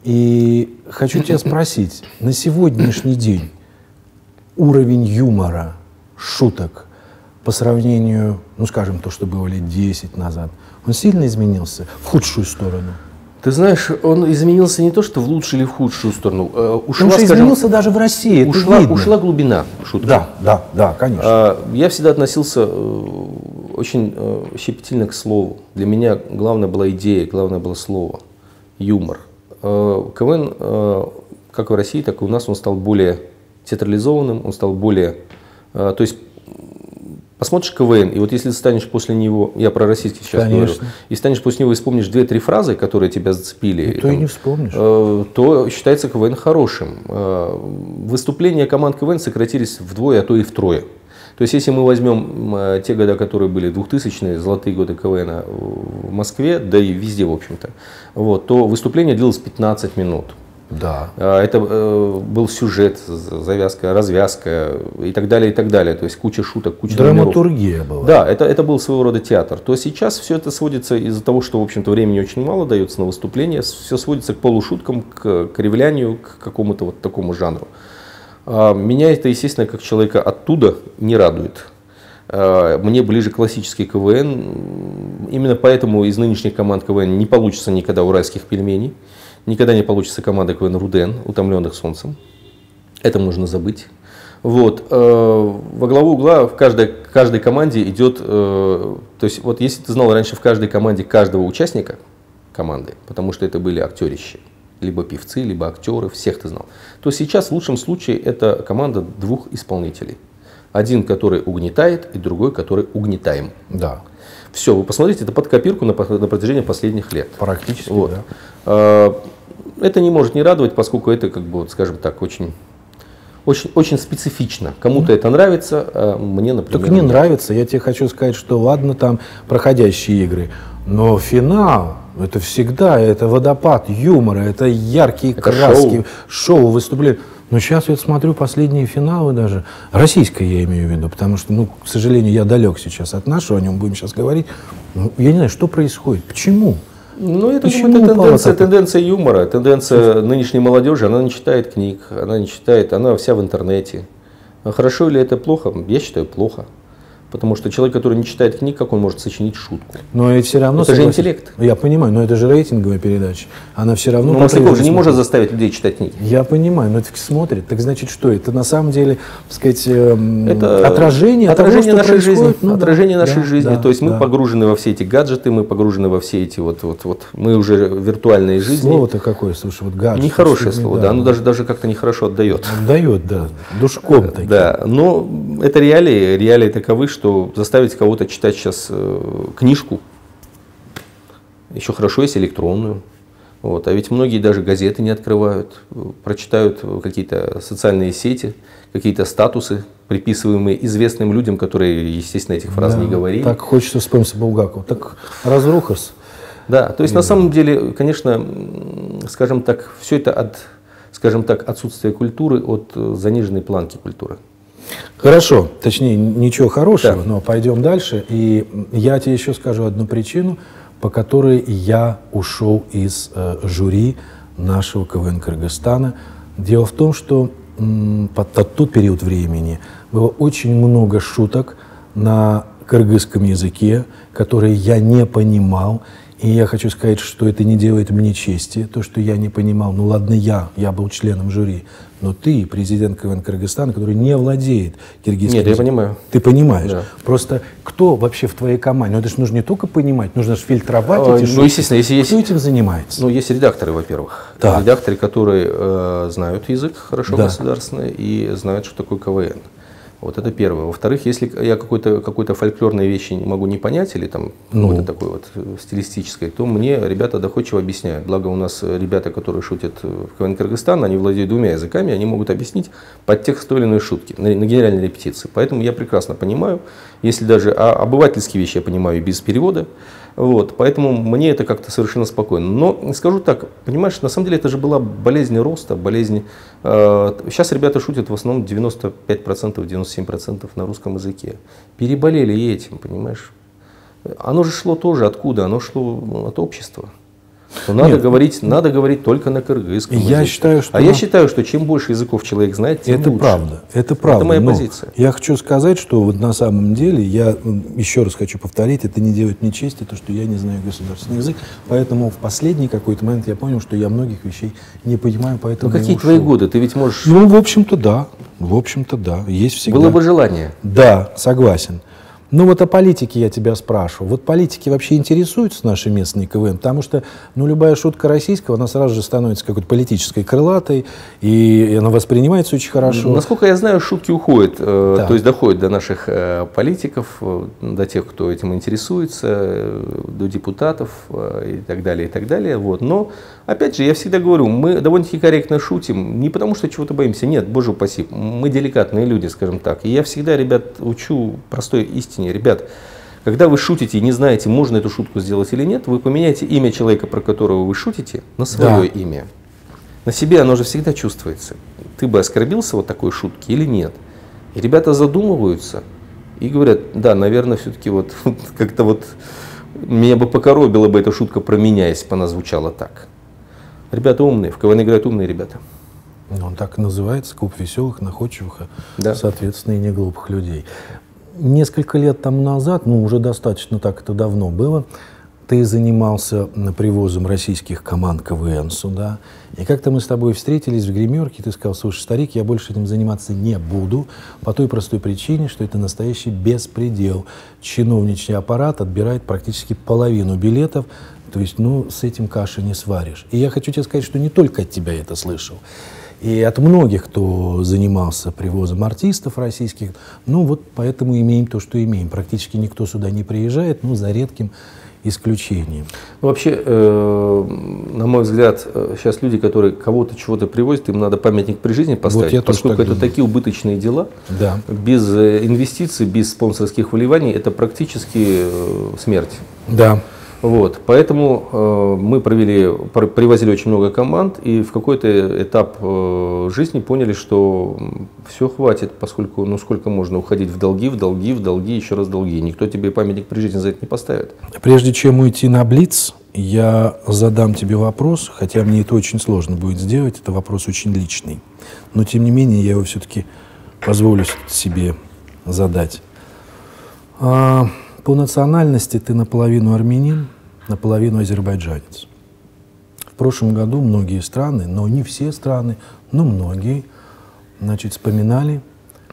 И хочу тебя (laughs) спросить, на сегодняшний день уровень юмора, шуток по сравнению, ну скажем, то, что было лет 10 назад, он сильно изменился в худшую сторону? Ты знаешь, он изменился не то, что в лучшую или в худшую сторону. Э, Ушла, Потому что скажем, изменился даже в России, это ушла, видно. ушла глубина шутки. Да, да, да, конечно. А, Я всегда относился э, очень э, щепетильно к слову. Для меня главное была идея, главное было слово, юмор. Э, КВН, э, как в России, так и у нас, он стал более театрализованным, он стал более... э, То есть посмотришь КВН, и вот если ты станешь после него, я про российский сейчас Конечно. говорю, и станешь после него и вспомнишь две-три фразы, которые тебя зацепили, И то и не вспомнишь. э, то считается КВН хорошим. Э, Выступления команд КВН сократились вдвое, а то и втрое. То есть, если мы возьмем э, те года, которые были 2000-е, золотые годы КВН в Москве, да и везде, в общем-то, вот, то выступление длилось 15 минут. Да. А, Это э, был сюжет, завязка, развязка и так далее, и так далее. То есть куча шуток, куча номеров. Драматургия была. Да, это, это был своего рода театр. То сейчас все это сводится из-за того, что, в общем-то, времени очень мало дается на выступление, все сводится к полушуткам, к кривлянию, к какому-то вот такому жанру. А, Меня это, естественно, как человека оттуда не радует. А, Мне ближе классический КВН. Именно поэтому из нынешних команд КВН не получится никогда уральских пельменей, никогда не получится команда КВН Руден, утомленных солнцем. Это нужно забыть. Вот. э, Во главу угла в каждой, каждой команде идет, э, то есть вот если ты знал раньше в каждой команде каждого участника команды, потому что это были актерищи, либо певцы, либо актеры, всех ты знал, то сейчас в лучшем случае это команда двух исполнителей. Один, который угнетает, и другой, который угнетаем. Да. Все, вы посмотрите, это под копирку на, на протяжении последних лет. Практически, Вот. да. А, Это не может не радовать, поскольку это, как бы, скажем так, очень, очень, очень специфично. Кому-то это нравится, а мне, например, Так не нет. нравится. Я тебе хочу сказать, что ладно там проходящие игры, но финал это всегда, это водопад юмора, это яркие Это краски, шоу, выступления. Но сейчас я смотрю последние финалы даже, российское я имею в виду, потому что, ну, к сожалению, я далек сейчас от нашего, о нем будем сейчас говорить. Ну, я не знаю, что происходит, почему? Ну, это, Почему это тенденция, тенденция юмора, тенденция нынешней молодежи. Она не читает книг, она не читает, она вся в интернете. А хорошо или это плохо? Я считаю, плохо. Потому что человек, который не читает книг, как он может сочинить шутку? Но это все равно... Это согласен. же интеллект. Я понимаю, но это же рейтинговая передача. Она все равно... Но Масляков же не может заставить людей читать книги. Я понимаю, но это смотрит. Так значит, что? Это на самом деле, так сказать, эм, это отражение, отражение того, нашей жизни. Ну, отражение да, нашей да, жизни. Да, То есть мы да. погружены во все эти гаджеты, мы погружены во все эти вот... вот, вот мы уже в виртуальной жизни. Слово-то какое, слушай, вот гаджет. Нехорошее слово, да. Оно даже, даже как-то нехорошо отдает. Отдает, да. Душком (laughs) таким. Да, но это реалии. Реалии таковы, что заставить кого-то читать сейчас э, книжку, еще хорошо, есть электронную. Вот. А ведь многие даже газеты не открывают, прочитают какие-то социальные сети, какие-то статусы, приписываемые известным людям, которые, естественно, этих фраз да, не говорили. Так хочется вспомнить Булгакова. Так разрухас. Да, то есть И... на самом деле, конечно, скажем так, все это от, скажем так, отсутствия культуры, от заниженной планки культуры. Хорошо, точнее, ничего хорошего, да. но пойдем дальше. И я тебе еще скажу одну причину, по которой я ушел из э, жюри нашего КВН Кыргызстана. Дело в том, что м, под, под тот период времени было очень много шуток на кыргызском языке, которые я не понимал. И я хочу сказать, что это не делает мне чести, то, что я не понимал. Ну ладно, я, я был членом жюри, но ты, президент КВН Кыргызстана, который не владеет киргизским Нет, я понимаю. Ты понимаешь. Да. Просто кто вообще в твоей команде? Ну это же нужно не только понимать, нужно же фильтровать а, эти Ну, естественно, если есть... Кто этим занимается? Ну, есть редакторы, во-первых. Да. Редакторы, которые э, знают язык хорошо да. государственный и знают, что такое КВН. Вот это первое. Во-вторых, если я какой-то какой фольклорной вещи не могу не понять, или там ну. какой-то такой вот э, стилистической, то мне ребята доходчиво объясняют. Благо у нас ребята, которые шутят в КВН Кыргызстан, они владеют двумя языками, они могут объяснить под текст той или иной шутки на, на генеральной репетиции. Поэтому я прекрасно понимаю, если даже а, обывательские вещи я понимаю без перевода, вот, поэтому мне это как-то совершенно спокойно. Но скажу так, понимаешь, на самом деле это же была болезнь роста, болезнь... Э, сейчас ребята шутят в основном 95%, 97% на русском языке. Переболели этим, понимаешь. Оно же шло тоже откуда? Оно шло от общества. То надо, Нет, говорить, надо говорить только на кыргызском я языке. Считаю, что а я считаю, что чем больше языков человек знает, тем это лучше. Правда, это правда. Это моя Но позиция. Я хочу сказать, что вот на самом деле, я еще раз хочу повторить, это не делает мне чести, то, что я не знаю государственный язык. Поэтому в последний какой-то момент я понял, что я многих вещей не понимаю, поэтому Ну какие твои годы? Ты ведь можешь... Ну, в общем-то, да. В общем-то, да. Есть всегда. Было бы желание. Да, согласен. Ну вот о политике я тебя спрашиваю. Вот политики вообще интересуются нашей местной КВН? Потому что ну, любая шутка российского, она сразу же становится какой-то политической крылатой, и она воспринимается очень хорошо. Насколько я знаю, шутки уходят, э, да. то есть доходят до наших э, политиков, э, до тех, кто этим интересуется, э, до депутатов э, и так далее, и так далее. Вот. Но, опять же, я всегда говорю, мы довольно-таки корректно шутим, не потому что чего-то боимся, нет, боже упаси, мы деликатные люди, скажем так. И я всегда, ребят, учу простой истине объяснение. Ребят, когда вы шутите и не знаете, можно эту шутку сделать или нет, вы поменяете имя человека, про которого вы шутите, на свое да. имя. На себе оно же всегда чувствуется. Ты бы оскорбился вот такой шутки или нет? И ребята задумываются и говорят, да, наверное, все-таки вот (laughs) как-то вот меня бы покоробила бы эта шутка про меня, если бы она звучала так. Ребята умные, в КВН играют умные ребята. Он так и называется, клуб веселых, находчивых, да. соответственно, и не глупых людей несколько лет тому назад, ну уже достаточно так это давно было, ты занимался привозом российских команд КВН сюда. И как-то мы с тобой встретились в гримерке, ты сказал, слушай, старик, я больше этим заниматься не буду, по той простой причине, что это настоящий беспредел. Чиновничий аппарат отбирает практически половину билетов, то есть, ну, с этим каши не сваришь. И я хочу тебе сказать, что не только от тебя я это слышал. И от многих, кто занимался привозом артистов российских, ну вот поэтому имеем то, что имеем. Практически никто сюда не приезжает, ну за редким исключением. Ну, вообще, э, на мой взгляд, сейчас люди, которые кого-то чего-то привозят, им надо памятник при жизни поставить, вот поскольку это думаю. такие убыточные дела. Да. Без э, инвестиций, без спонсорских вливаний это практически э, смерть. Да. Вот, поэтому э, мы провели, привозили очень много команд, и в какой-то этап э, жизни поняли, что все хватит, поскольку, ну сколько можно уходить в долги, в долги, в долги, еще раз долги. Никто тебе памятник при жизни за это не поставит. Прежде чем уйти на Блиц, я задам тебе вопрос, хотя мне это очень сложно будет сделать, это вопрос очень личный. Но тем не менее я его все-таки позволю себе задать. А, по национальности ты наполовину армянин, наполовину азербайджанец. В прошлом году многие страны, но не все страны, но многие, значит, вспоминали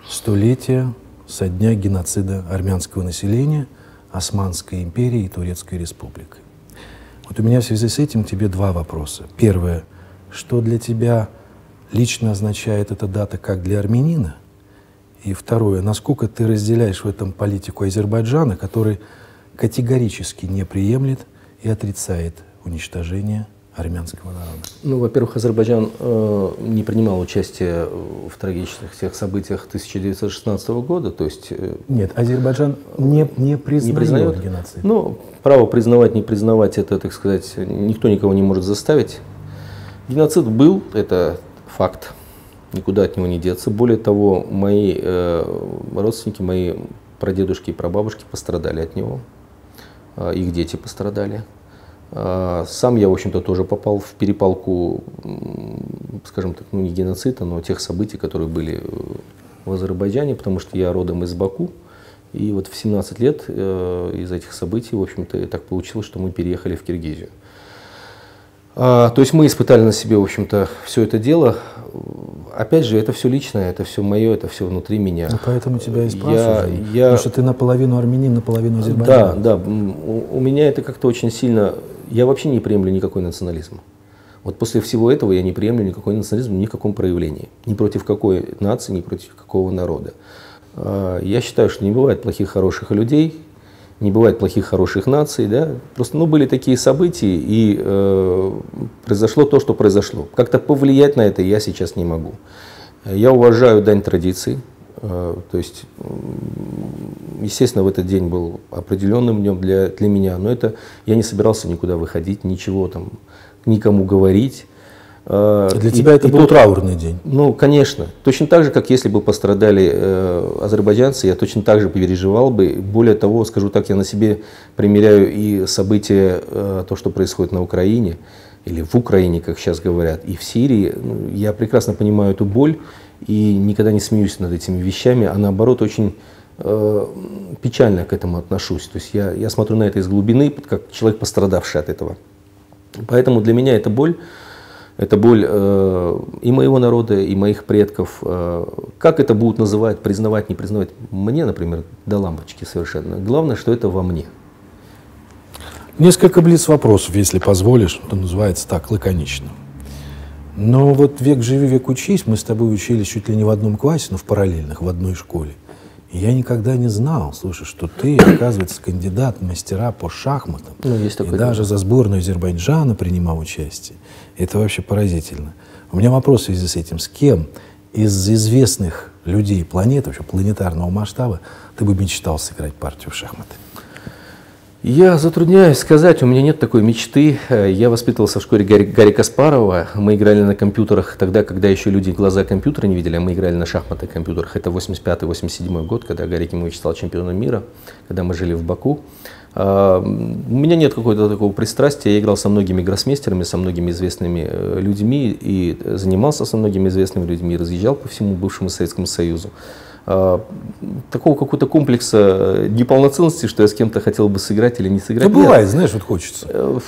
столетие со дня геноцида армянского населения Османской империи и Турецкой республикой. Вот у меня в связи с этим тебе два вопроса. Первое. Что для тебя лично означает эта дата как для армянина? И второе. Насколько ты разделяешь в этом политику Азербайджана, который категорически не приемлет и отрицает уничтожение армянского народа? Ну, во-первых, Азербайджан э, не принимал участие в трагических всех событиях 1916 года, то есть... Э, Нет, Азербайджан не, не признает, не признает геноцид. Ну, право признавать, не признавать, это, так сказать, никто никого не может заставить. Геноцид был, это факт, никуда от него не деться. Более того, мои э, родственники, мои прадедушки и прабабушки пострадали от него. А, их дети пострадали. А, сам я, в общем-то, тоже попал в перепалку, скажем так, ну не геноцида, но тех событий, которые были э, в Азербайджане, потому что я родом из Баку. И вот в 17 лет э, из этих событий, в общем-то, так получилось, что мы переехали в Киргизию. А, то есть мы испытали на себе, в общем-то, все это дело. Опять же, это все личное, это все мое, это все внутри меня. Ну, поэтому тебя и спрашиваю. Я, я... Потому что ты наполовину армянин, наполовину азербайджанин. Да, да. У, у меня это как-то очень сильно... Я вообще не приемлю никакой национализм. Вот после всего этого я не приемлю никакой национализм ни в каком проявлении. Ни против какой нации, ни против какого народа. А, я считаю, что не бывает плохих, хороших людей не бывает плохих, хороших наций, да, просто, ну, были такие события, и э, произошло то, что произошло. Как-то повлиять на это я сейчас не могу. Я уважаю дань традиции, э, то есть, естественно, в этот день был определенным днем для, для меня, но это я не собирался никуда выходить, ничего там, никому говорить. Э, Для и, тебя это и был тут, траурный день? Ну, конечно. Точно так же, как если бы пострадали э, азербайджанцы, я точно так же переживал бы. Более того, скажу так, я на себе примеряю и события, э, то, что происходит на Украине, или в Украине, как сейчас говорят, и в Сирии. Ну, я прекрасно понимаю эту боль и никогда не смеюсь над этими вещами, а наоборот очень э, печально к этому отношусь. То есть я, я смотрю на это из глубины, как человек, пострадавший от этого. Поэтому для меня эта боль это боль э, и моего народа, и моих предков. Э, как это будут называть, признавать, не признавать, мне, например, до лампочки совершенно. Главное, что это во мне. Несколько блиц вопросов, если позволишь, то называется так, лаконично. Но вот век живи, век учись, мы с тобой учились чуть ли не в одном классе, но в параллельных, в одной школе. И я никогда не знал, слушай, что ты, оказывается, кандидат в мастера по шахматам. Ну, есть такой и даже за сборную Азербайджана принимал участие. Это вообще поразительно. У меня вопрос в связи с этим. С кем из известных людей планеты, вообще планетарного масштаба, ты бы мечтал сыграть партию в шахматы? Я затрудняюсь сказать, у меня нет такой мечты. Я воспитывался в школе Гарри, Гарри Каспарова. Мы играли на компьютерах тогда, когда еще люди глаза компьютера не видели, а мы играли на шахматных компьютерах. Это 85-87 год, когда Гарри Кимович стал чемпионом мира, когда мы жили в Баку. А, у меня нет какого-то такого пристрастия. Я играл со многими гроссмейстерами, со многими известными э, людьми и занимался со многими известными людьми, разъезжал по всему бывшему Советскому Союзу. А, такого какого-то комплекса э, неполноценности, что я с кем-то хотел бы сыграть или не сыграть. Да бывает, знаешь, вот хочется. Э,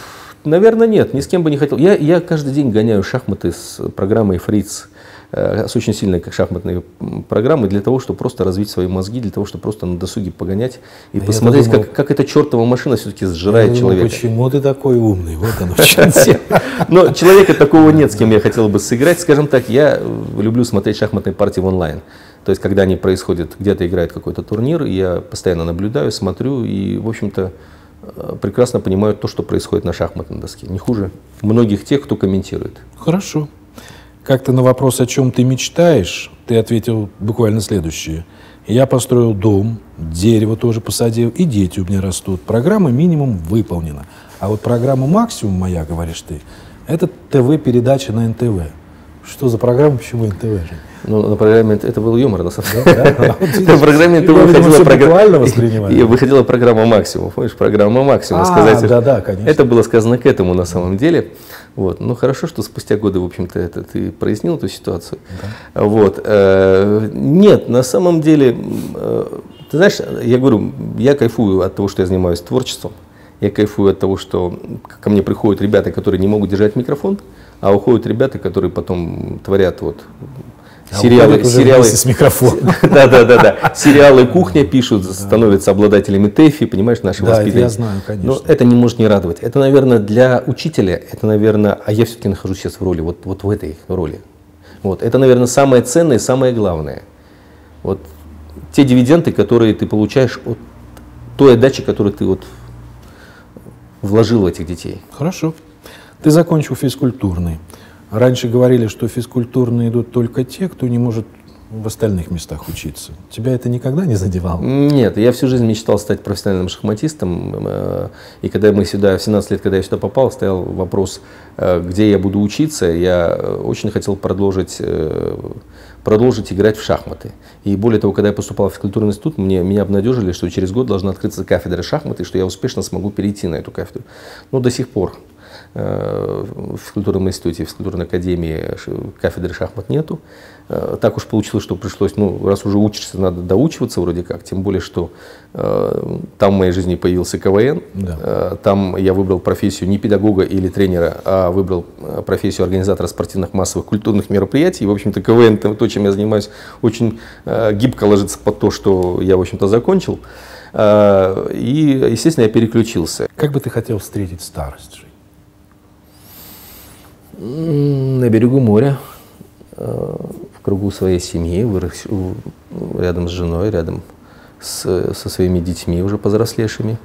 наверное, нет, ни с кем бы не хотел. Я, я каждый день гоняю шахматы с программой Фриц. Э, с очень сильной как шахматной программой для того, чтобы просто развить свои мозги, для того, чтобы просто на досуге погонять и а посмотреть, думал, как, как эта чертова машина все-таки сжирает я человека. Думал, почему ты такой умный? Вот оно (laughs) Но человека такого нет, с кем я хотел бы сыграть. Скажем так, я люблю смотреть шахматные партии в онлайн. То есть, когда они происходят, где-то играет какой-то турнир, я постоянно наблюдаю, смотрю и, в общем-то, э, прекрасно понимаю то, что происходит на шахматной доске. Не хуже многих тех, кто комментирует. Хорошо. Как-то на вопрос, о чем ты мечтаешь, ты ответил буквально следующее. Я построил дом, дерево тоже посадил, и дети у меня растут. Программа минимум выполнена. А вот программа «Максимум» моя, говоришь ты, это ТВ-передача на НТВ. Что за программа, почему НТВ же? Ну, на программе это был юмор, на самом деле. (laughs) На программе НТВ выходила программа «Максимум». Помнишь, программа «Максимум». А, да, да, конечно. Это было сказано к этому на самом деле. Вот. Ну, хорошо, что спустя годы, в общем-то, это ты прояснил эту ситуацию. Вот. Э, нет, на самом деле, э, ты знаешь, я говорю, я кайфую от того, что я занимаюсь творчеством. Я кайфую от того, что ко мне приходят ребята, которые не могут держать микрофон, а уходят ребята, которые потом творят вот а сериалы, сериалы с микрофоном. (laughs) Да, да, да, да. Сериалы кухня пишут, становятся обладателями ТЭФИ, понимаешь, нашего да, я знаю, конечно. Но это не может не радовать. Это, наверное, для учителя, это, наверное, а я все-таки нахожусь сейчас в роли, вот, вот в этой роли. Вот. Это, наверное, самое ценное и самое главное. Вот те дивиденды, которые ты получаешь от той отдачи, которую ты вот вложил в этих детей. Хорошо. Ты закончил физкультурный. Раньше говорили, что физкультурные идут только те, кто не может в остальных местах учиться. Тебя это никогда не задевало? Нет, я всю жизнь мечтал стать профессиональным шахматистом. Э, и когда мы сюда, в 17 лет, когда я сюда попал, стоял вопрос, э, где я буду учиться. Я э, очень хотел продолжить, продолжить играть в шахматы. И более того, когда я поступал в физкультурный институт, мне, меня обнадежили, что через год должна открыться кафедра шахматы, и что я успешно смогу перейти на эту кафедру. Но до сих пор в физкультурном институте, в физкультурной академии кафедры шахмат нету. Э, так уж получилось, что пришлось, ну, раз уже учишься, надо доучиваться вроде как, тем более, что э, там в моей жизни появился КВН, да. э, там я выбрал профессию не педагога или тренера, а выбрал э, профессию организатора спортивных массовых культурных мероприятий. И, в общем-то, КВН, то, чем я занимаюсь, очень э, гибко ложится под то, что я, в общем-то, закончил. Э, и, естественно, я переключился. Как бы ты хотел встретить старость? На берегу моря, э, в кругу своей семьи, вырос, рядом с женой, рядом с, со своими детьми уже повзрослевшими.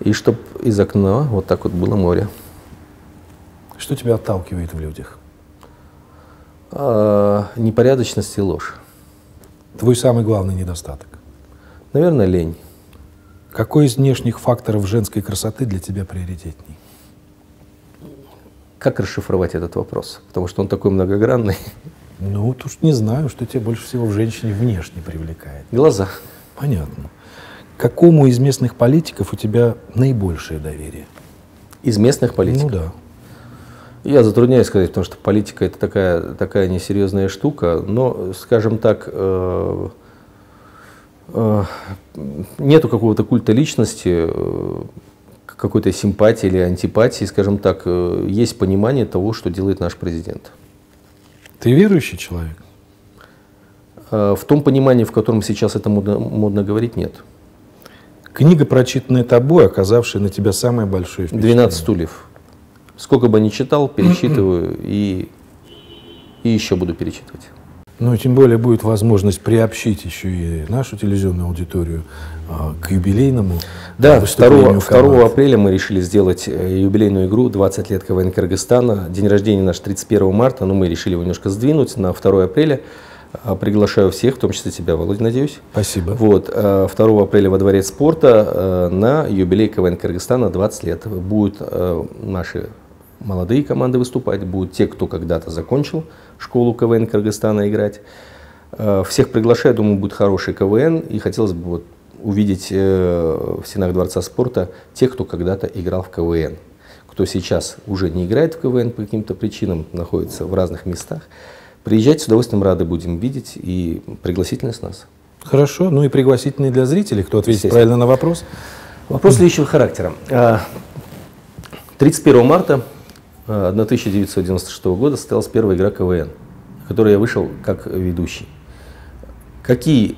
И чтобы из окна вот так вот было море. Что тебя отталкивает в людях? А, непорядочность и ложь. Твой самый главный недостаток? Наверное, лень. Какой из внешних факторов женской красоты для тебя приоритетней? Как расшифровать этот вопрос? Потому что он такой многогранный. Ну, вот уж не знаю, что тебя больше всего в женщине внешне привлекает. Глаза. Понятно. Какому из местных политиков у тебя наибольшее доверие? Из местных политиков? Ну да. Я затрудняюсь сказать, потому что политика это такая, такая несерьезная штука, но, скажем так, э, э, нету какого-то культа личности, э, какой-то симпатии или антипатии, скажем так, э, есть понимание того, что делает наш президент. Ты верующий человек? Э, в том понимании, в котором сейчас это модно, модно говорить, нет. Книга, прочитанная тобой, оказавшая на тебя самое большое впечатление? 12 стульев. Сколько бы ни читал, перечитываю (clears throat) и, и еще буду перечитывать. Ну, тем более будет возможность приобщить еще и нашу телевизионную аудиторию а, к юбилейному Да, 2, 2 апреля мы решили сделать э, юбилейную игру «20 лет КВН Кыргызстана». День рождения наш 31 марта, но мы решили его немножко сдвинуть на 2 апреля. А, приглашаю всех, в том числе тебя, Володя, надеюсь. Спасибо. Вот, 2 а, апреля во Дворец спорта э, на юбилей КВН Кыргызстана 20 лет. Будут э, наши молодые команды выступать, будут те, кто когда-то закончил школу КВН Кыргызстана играть. Э, всех приглашаю, думаю, будет хороший КВН, и хотелось бы вот увидеть э, в стенах Дворца спорта тех, кто когда-то играл в КВН, кто сейчас уже не играет в КВН по каким-то причинам, находится в разных местах. Приезжайте, с удовольствием рады будем видеть и пригласительные с нас. Хорошо, ну и пригласительные для зрителей, кто ответит правильно на вопрос. Вопрос следующего характера. 31 а, марта 1996 года состоялась первая игра КВН, в которой я вышел как ведущий. Какие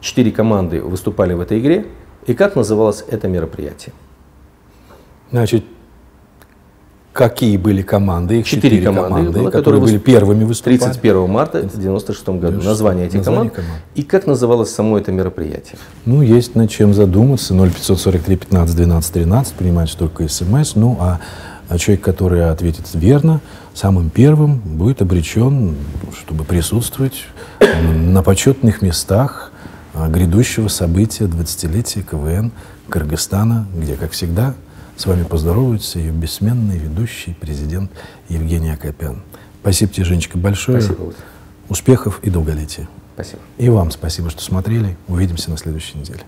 четыре команды выступали в этой игре и как называлось это мероприятие? Значит, какие были команды? Их четыре, четыре команды, команды было, которые были первыми выступали. 31 марта 1996 году. Название этих команд. команд. И как называлось само это мероприятие? Ну, есть над чем задуматься. 0543 15 12 13, понимаете, только смс. Ну, а а человек, который ответит верно, самым первым будет обречен, чтобы присутствовать на почетных местах грядущего события 20-летия КВН Кыргызстана, где, как всегда, С вами поздоровается ее бессменный ведущий президент Евгений Акопян. Спасибо тебе, Женечка, большое. Спасибо. Успехов и долголетия. Спасибо. И вам спасибо, что смотрели. Увидимся на следующей неделе.